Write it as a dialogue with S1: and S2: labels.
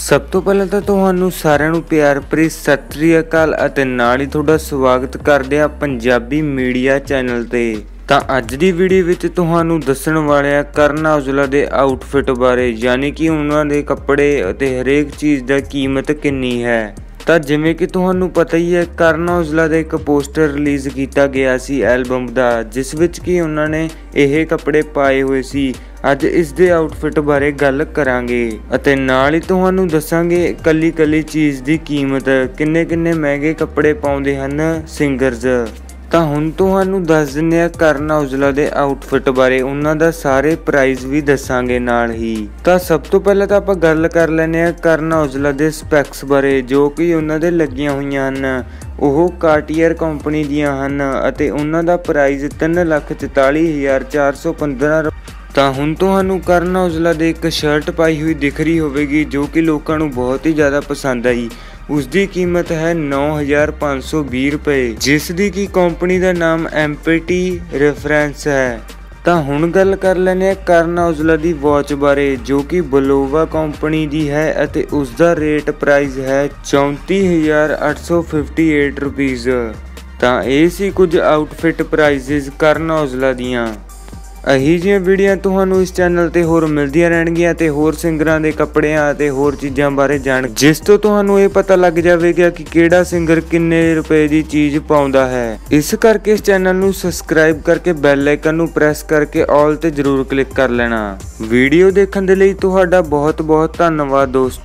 S1: ਸਭ ਤੋਂ ਪਹਿਲਾਂ ਤਾਂ ਤੁਹਾਨੂੰ ਸਾਰਿਆਂ ਨੂੰ ਪਿਆਰ ਭਰੀ ਸਤਿ ਸ੍ਰੀ ਅਕਾਲ ਅਤੇ ਨਾਲ ਹੀ ਤੁਹਾਡਾ ਸਵਾਗਤ ਕਰਦੇ ਆ ਪੰਜਾਬੀ ਮੀਡੀਆ ਚੈਨਲ ਤੇ। ਤਾਂ ਅੱਜ ਦੀ ਵੀਡੀਓ ਵਿੱਚ ਤੁਹਾਨੂੰ ਦੱਸਣ ਵਾਲੇ ਆ ਕਰਨ ਔਜਲਾ ਦੇ ਆਊਟਫਿਟ ਬਾਰੇ, ਯਾਨੀ ਕਿ ਉਹਨਾਂ ਦੇ ਕੱਪੜੇ ਅਤੇ ਹਰੇਕ ਚੀਜ਼ ਦਾ ਕੀਮਤ ਕਿੰਨੀ ਹੈ। ਤਾਂ ਜਿਵੇਂ ਕਿ ਤੁਹਾਨੂੰ ਪਤਾ ਹੀ ਹੈ, ਕਰਨ ਔਜਲਾ ਦਾ ਇੱਕ ਪੋਸਟਰ ਰਿਲੀਜ਼ ਕੀਤਾ ਗਿਆ ਸੀ ਐਲਬਮ ਦਾ, ਜਿਸ ਵਿੱਚ ਕਿ ਉਹਨਾਂ ਨੇ ਇਹ ਕੱਪੜੇ ਪਾਏ ਹੋਏ ਸੀ। ਅੱਜ ਇਸ ਦੇ ਆਊਟਫਿਟ ਬਾਰੇ ਗੱਲ ਕਰਾਂਗੇ। ਅਤੇ ਨਾਲ ਹੀ ਤੁਹਾਨੂੰ ਦੱਸਾਂਗੇ ਕੱਲੀ ਕੱਲੀ ਚੀਜ਼ ਦੀ ਕੀਮਤ ਕਿੰਨੇ ਕਿੰਨੇ ਮਹਿੰਗੇ ਕੱਪੜੇ ਪਾਉਂਦੇ ਹਨ ਸਿੰਗਰਜ਼। ਤਾਂ ਹੁਣ ਤੁਹਾਨੂੰ ਦੱਸ ਦਿੰਦੇ ਆ ਕਰਨ ਔਜਲਾ ਦੇ ਆਊਟਫਿਟ ਬਾਰੇ। ਉਹਨਾਂ ਦਾ ਸਾਰੇ ਪ੍ਰਾਈਸ ਵੀ ਦੱਸਾਂਗੇ ਨਾਲ ਹੀ। ਤਾਂ ਸਭ ਤੋਂ ਪਹਿਲਾਂ ਤਾਂ ਆਪਾਂ ਗੱਲ ਕਰ ਲੈਨੇ ਆ ਕਰਨ ਔਜਲਾ ਦੇ ਸਪੈਕਸ ਬਾਰੇ, ਜੋ ਕਿ ਉਹਨਾਂ ਦੇ ਲੱਗੀਆਂ ਹੋਈਆਂ ਹਨ। ਉਹ ਕਾਰਟੀਅਰ ਕੰਪਨੀ ਦੀਆਂ ਹਨ ਅਤੇ ਉਹਨਾਂ ਦਾ ਪ੍ਰਾਈਸ 344415 ਤਾਂ ਹੁਣ ਤੁਹਾਨੂੰ ਕਰਨ ਔਜਲਾ ਦੇ ਇੱਕ ਸ਼ਰਟ ਪਾਈ ਹੋਈ ਦਿਖ ਰਹੀ ਹੋਵੇਗੀ, ਜੋ ਕਿ ਲੋਕਾਂ ਨੂੰ ਬਹੁਤ ਹੀ ਜ਼ਿਆਦਾ ਪਸੰਦ ਆਈ। ਉਸ ਦੀ ਕੀਮਤ ਹੈ 9520 ਰੁਪਏ ਜਿਸ ਦੀ ਕੀ ਕੰਪਨੀ ਦਾ ਨਾਮ ਐਮਪੀਟੀ ਰੈਫਰੈਂਸ ਹੈ। ਤਾਂ ਹੁਣ ਗੱਲ ਕਰ ਲੈਨੇ ਆ ਕਰਨ ਔਜਲਾ ਦੀ ਵਾਚ ਬਾਰੇ, ਜੋ ਕਿ ਬਲੋਵਾ ਕੰਪਨੀ ਦੀ ਹੈ ਅਤੇ ਉਸ ਦਾ ਰੇਟ ਪ੍ਰਾਈਸ ਹੈ 34858 ਰੁਪੀਸ ਤਾਂ ਇਹ ਸੀ ਕੁਝ ਆਊਟਫਿਟ ਪ੍ਰਾਈਸਿਸ ਕਰਨ ਔਜਲਾ ਦੀਆਂ। ਅਹੀ ਜਿਹੀਆਂ ਵੀਡੀਓ ਤੁਹਾਨੂੰ ਇਸ ਚੈਨਲ ਤੇ ਹੋਰ ਮਿਲਦੀਆਂ ਰਹਿਣਗੀਆਂ ਤੇ ਹੋਰ ਸਿੰਗਰਾਂ ਦੇ ਕੱਪੜਿਆਂ ਅਤੇ ਹੋਰ ਚੀਜ਼ਾਂ ਬਾਰੇ ਜਾਣ ਜਿਸ ਤੋਂ ਤੁਹਾਨੂੰ ਇਹ ਪਤਾ ਲੱਗ ਜਾਵੇਗਾ ਕਿ ਕਿਹੜਾ ਸਿੰਗਰ ਕਿੰਨੇ ਰੁਪਏ ਦੀ ਚੀਜ਼ ਪਾਉਂਦਾ ਹੈ। ਇਸ ਕਰਕੇ ਇਸ ਚੈਨਲ ਨੂੰ ਸਬਸਕ੍ਰਾਈਬ ਕਰਕੇ ਬੈਲ ਆਈਕਨ ਨੂੰ ਪ੍ਰੈਸ ਕਰਕੇ ਆਲ ਤੇ ਜ਼ਰੂਰ ਕਲਿੱਕ ਕਰ ਲੈਣਾ। ਵੀਡੀਓ ਦੇਖਣ ਦੇ ਲਈ ਤੁਹਾਡਾ ਬਹੁਤ ਬਹੁਤ ਧੰਨਵਾਦ ਦੋਸਤੋ।